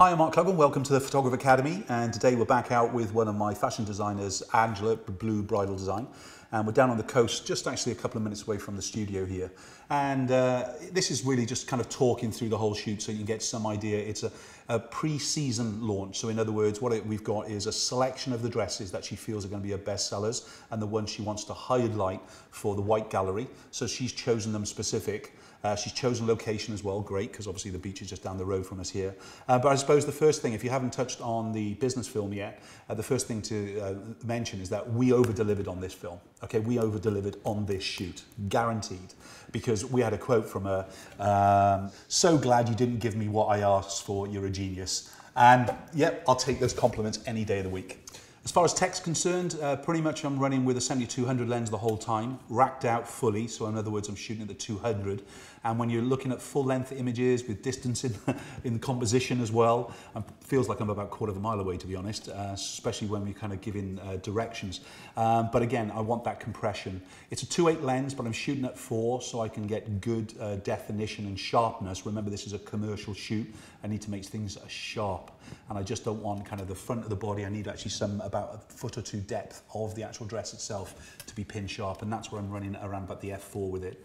Hi, I'm Mark Cleghorn. Welcome to the Photographer Academy. And today we're back out with one of my fashion designers, Angela, Blue Bridal Design. And we're down on the coast, just actually a couple of minutes away from the studio here. And uh, this is really just kind of talking through the whole shoot so you can get some idea. It's a, a pre-season launch. So in other words, what it, we've got is a selection of the dresses that she feels are going to be her best sellers and the ones she wants to highlight for the white gallery. So she's chosen them specific. Uh, she's chosen location as well, great, because obviously the beach is just down the road from us here. Uh, but I suppose the first thing, if you haven't touched on the business film yet, uh, the first thing to uh, mention is that we over-delivered on this film. Okay, we over-delivered on this shoot, guaranteed, because we had a quote from her, um, so glad you didn't give me what I asked for, you're a genius. And yep, I'll take those compliments any day of the week. As far as tech's concerned, uh, pretty much I'm running with a 7200 lens the whole time, racked out fully, so in other words I'm shooting at the 200. And when you're looking at full length images with distance in, in composition as well, it feels like I'm about a quarter of a mile away to be honest, uh, especially when we're kind of give in uh, directions. Um, but again, I want that compression. It's a 2.8 lens, but I'm shooting at 4 so I can get good uh, definition and sharpness. Remember this is a commercial shoot, I need to make things sharp and I just don't want kind of the front of the body. I need actually some about a foot or two depth of the actual dress itself to be pin sharp and that's where I'm running around about the F4 with it.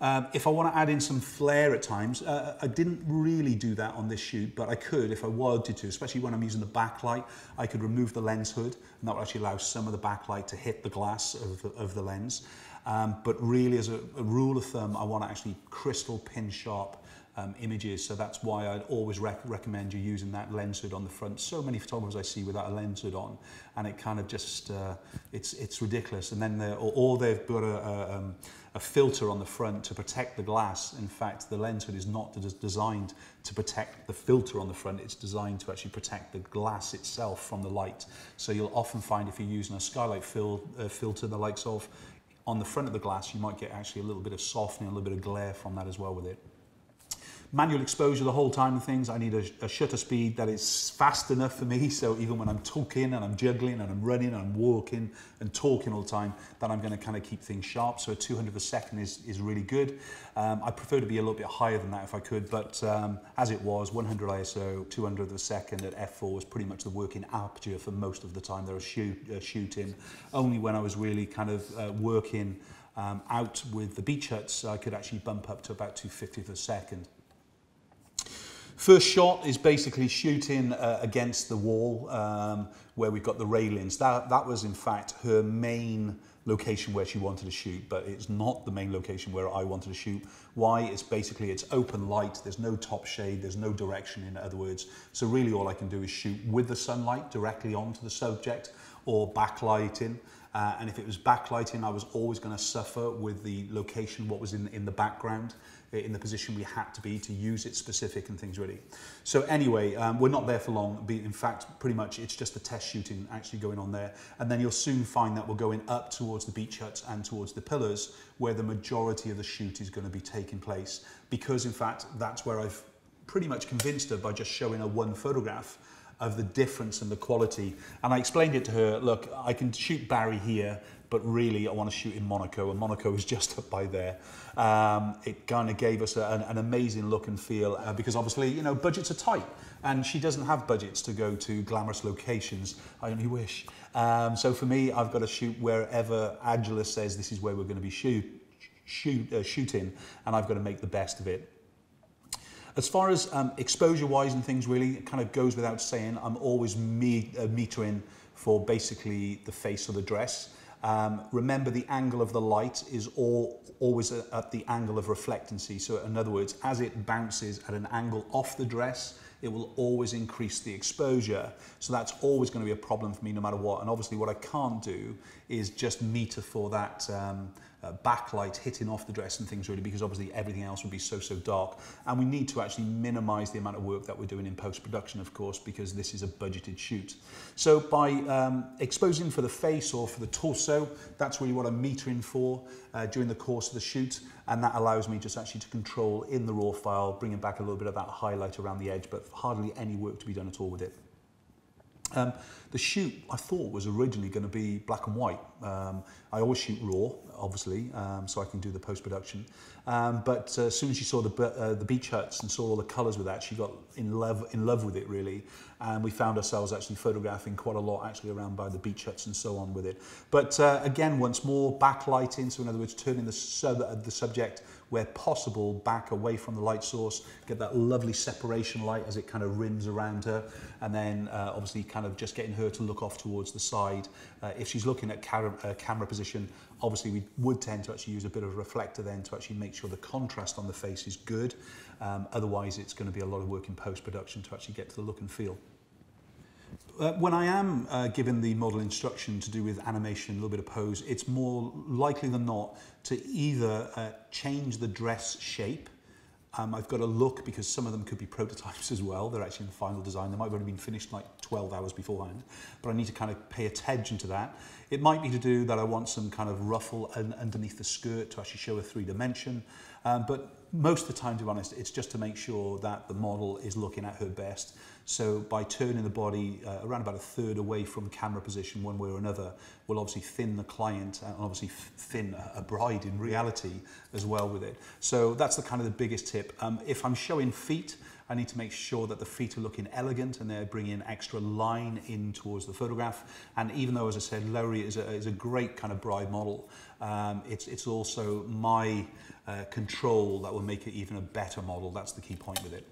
Um, if I want to add in some flair at times, uh, I didn't really do that on this shoot, but I could if I wanted to, especially when I'm using the backlight, I could remove the lens hood and that would actually allow some of the backlight to hit the glass of the, of the lens. Um, but really as a, a rule of thumb, I want to actually crystal pin sharp um, images. So that's why I'd always rec recommend you using that lens hood on the front. So many photographers I see without a lens hood on, and it kind of just, uh, it's, it's ridiculous. And then, or, or they've got a, a, um, a filter on the front to protect the glass. In fact, the lens hood is not designed to protect the filter on the front. It's designed to actually protect the glass itself from the light. So you'll often find if you're using a skylight fil uh, filter, the likes of, on the front of the glass, you might get actually a little bit of softening, a little bit of glare from that as well with it manual exposure the whole time of things. I need a, a, shutter speed that is fast enough for me. So even when I'm talking and I'm juggling and I'm running and I'm walking and talking all the time, that I'm going to kind of keep things sharp. So a 200 a second is, is really good. Um, I prefer to be a little bit higher than that if I could, but um, as it was, 100 ISO, 200 a second at f4 was pretty much the working aperture for most of the time there was shoot, uh, shooting. Only when I was really kind of uh, working um, out with the beach huts, I could actually bump up to about 250 a second. First shot is basically shooting uh, against the wall um, where we've got the railings. That, that was in fact her main location where she wanted to shoot, but it's not the main location where I wanted to shoot. Why? It's basically, it's open light, there's no top shade, there's no direction in other words. So really all I can do is shoot with the sunlight directly onto the subject. Or backlighting. Uh, and if it was backlighting, I was always going to suffer with the location, what was in, in the background in the position we had to be to use it specific and things really. So anyway, um, we're not there for long. In fact, pretty much it's just the test shooting actually going on there. And then you'll soon find that we're going up towards the beach huts and towards the pillars where the majority of the shoot is going to be taking place. Because in fact, that's where I've pretty much convinced her by just showing her one photograph of the difference and the quality. And I explained it to her, look, I can shoot Barry here, but really I want to shoot in Monaco, and Monaco is just up by there. Um, it kind of gave us a, an, an amazing look and feel, uh, because obviously, you know, budgets are tight, and she doesn't have budgets to go to glamorous locations. I only wish. Um, so for me, I've got to shoot wherever Angela says this is where we're going to be shoot, shoot, uh, shooting, and I've got to make the best of it. As far as um, exposure-wise and things really, it kind of goes without saying, I'm always me uh, metering for basically the face of the dress. Um, remember the angle of the light is all, always at the angle of reflectancy. So in other words, as it bounces at an angle off the dress, it will always increase the exposure. So that's always going to be a problem for me no matter what. And obviously what I can't do is just meter for that um, uh, backlight hitting off the dress and things really because obviously everything else would be so, so dark. And we need to actually minimize the amount of work that we're doing in post-production, of course, because this is a budgeted shoot. So by um, exposing for the face or for the torso, that's really what I'm metering for uh, during the course of the shoot. And that allows me just actually to control in the raw file, bringing back a little bit of that highlight around the edge, but hardly any work to be done at all with it. Um, the shoot I thought was originally going to be black and white. Um, I always shoot raw, obviously, um, so I can do the post production. Um, but uh, as soon as she saw the uh, the beach huts and saw all the colours with that, she got in love in love with it really. And we found ourselves actually photographing quite a lot actually around by the beach huts and so on with it. But uh, again, once more backlighting, so in other words, turning the sub the subject where possible, back away from the light source, get that lovely separation light as it kind of rims around her, and then uh, obviously kind of just getting her to look off towards the side. Uh, if she's looking at camera, uh, camera position, obviously we would tend to actually use a bit of a reflector then to actually make sure the contrast on the face is good. Um, otherwise, it's going to be a lot of work in post-production to actually get to the look and feel. Uh, when I am uh, given the model instruction to do with animation, a little bit of pose, it's more likely than not to either uh, change the dress shape. Um, I've got a look because some of them could be prototypes as well. They're actually in the final design. They might have only been finished like 12 hours beforehand, but I need to kind of pay attention to that. It might be to do that I want some kind of ruffle un underneath the skirt to actually show a three dimension, um, but most of the time, to be honest, it's just to make sure that the model is looking at her best. So by turning the body uh, around about a third away from camera position one way or another, will obviously thin the client and obviously thin a bride in reality as well with it. So that's the kind of the biggest tip. Um, if I'm showing feet, I need to make sure that the feet are looking elegant and they're bringing extra line in towards the photograph. And even though, as I said, Lowry is a, is a great kind of bride model, um, it's, it's also my uh, control that will make it even a better model. That's the key point with it.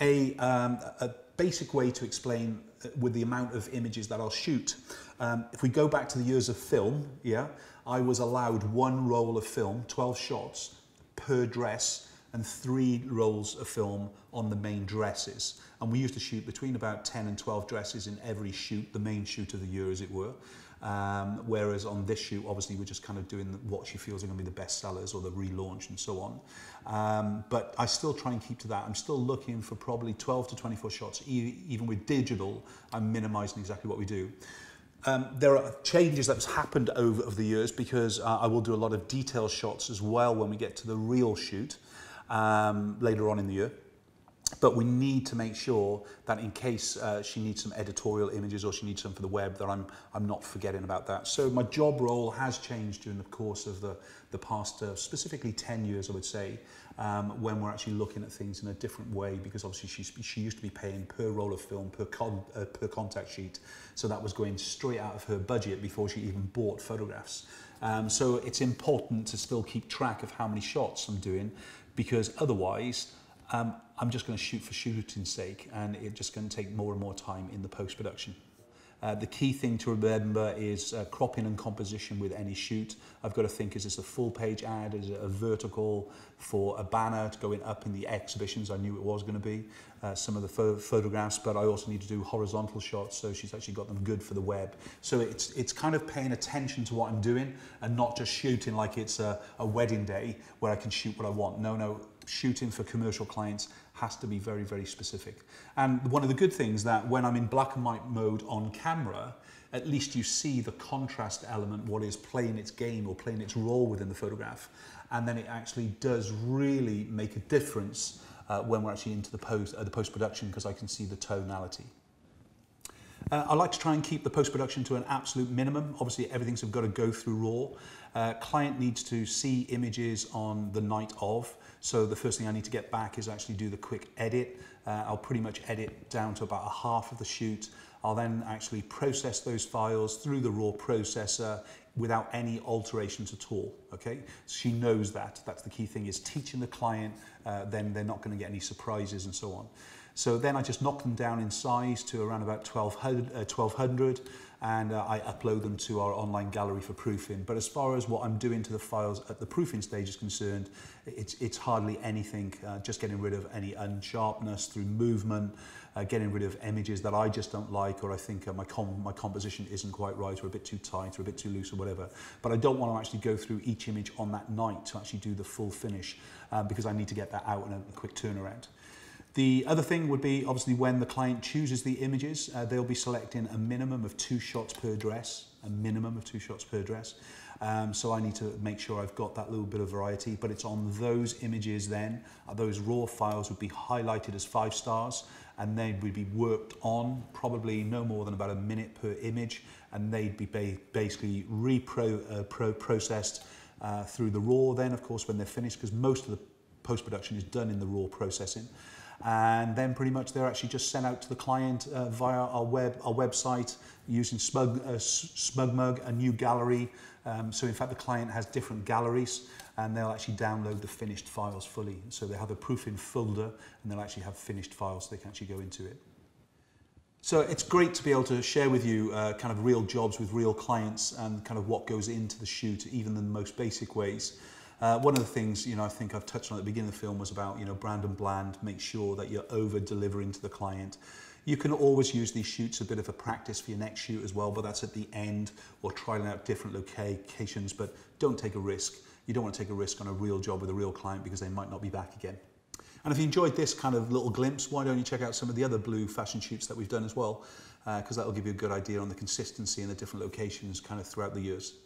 A, um, a basic way to explain uh, with the amount of images that I'll shoot. Um, if we go back to the years of film, yeah, I was allowed one roll of film, 12 shots per dress and three rolls of film on the main dresses. And we used to shoot between about 10 and 12 dresses in every shoot, the main shoot of the year as it were. Um, whereas on this shoot, obviously, we're just kind of doing what she feels are going to be the best sellers or the relaunch and so on. Um, but I still try and keep to that. I'm still looking for probably 12 to 24 shots, e even with digital, I'm minimizing exactly what we do. Um, there are changes that's happened over of the years because uh, I will do a lot of detail shots as well when we get to the real shoot um, later on in the year but we need to make sure that in case uh, she needs some editorial images or she needs some for the web that I'm I'm not forgetting about that. So my job role has changed during the course of the the past uh, specifically 10 years I would say um, when we're actually looking at things in a different way because obviously she, she used to be paying per roll of film per con, uh, per contact sheet. So that was going straight out of her budget before she even bought photographs. Um, so it's important to still keep track of how many shots I'm doing because otherwise um, I'm just going to shoot for shooting's sake and it's just going to take more and more time in the post-production. Uh, the key thing to remember is uh, cropping and composition with any shoot. I've got to think, is this a full page ad? Is it a vertical for a banner to going up in the exhibitions? I knew it was going to be uh, some of the pho photographs, but I also need to do horizontal shots, so she's actually got them good for the web. So it's, it's kind of paying attention to what I'm doing and not just shooting like it's a, a wedding day where I can shoot what I want. No, no, shooting for commercial clients has to be very, very specific. And one of the good things that when I'm in black and white mode on camera, at least you see the contrast element, what is playing its game or playing its role within the photograph. And then it actually does really make a difference uh, when we're actually into the post, uh, the post-production because I can see the tonality. Uh, I like to try and keep the post-production to an absolute minimum. Obviously, everything's got to go through RAW. Uh, client needs to see images on the night of. So the first thing I need to get back is actually do the quick edit. Uh, I'll pretty much edit down to about a half of the shoot. I'll then actually process those files through the RAW processor without any alterations at all, okay? She knows that. That's the key thing is teaching the client, uh, then they're not gonna get any surprises and so on. So then I just knock them down in size to around about 1200, uh, 1200 and uh, I upload them to our online gallery for proofing. But as far as what I'm doing to the files at the proofing stage is concerned, it's, it's hardly anything, uh, just getting rid of any unsharpness through movement, uh, getting rid of images that I just don't like or I think uh, my, com my composition isn't quite right or a bit too tight or a bit too loose or whatever. But I don't want to actually go through each image on that night to actually do the full finish uh, because I need to get that out in a quick turnaround. The other thing would be obviously when the client chooses the images, uh, they'll be selecting a minimum of two shots per dress, a minimum of two shots per dress. Um, so I need to make sure I've got that little bit of variety, but it's on those images then, uh, those raw files would be highlighted as five stars and they would be worked on probably no more than about a minute per image and they'd be ba basically reprocessed uh, uh, through the raw then of course when they're finished because most of the post-production is done in the raw processing and then pretty much they're actually just sent out to the client uh, via our web our website using Smug, uh, SmugMug, a new gallery. Um, so in fact, the client has different galleries and they'll actually download the finished files fully. So they have a proofing folder and they'll actually have finished files so they can actually go into it. So it's great to be able to share with you uh, kind of real jobs with real clients and kind of what goes into the shoot, even in the most basic ways. Uh, one of the things, you know, I think I've touched on at the beginning of the film was about, you know, brand and bland, make sure that you're over delivering to the client. You can always use these shoots a bit of a practice for your next shoot as well, but that's at the end or trying out different locations, but don't take a risk. You don't want to take a risk on a real job with a real client because they might not be back again. And if you enjoyed this kind of little glimpse, why don't you check out some of the other blue fashion shoots that we've done as well, because uh, that will give you a good idea on the consistency and the different locations kind of throughout the years.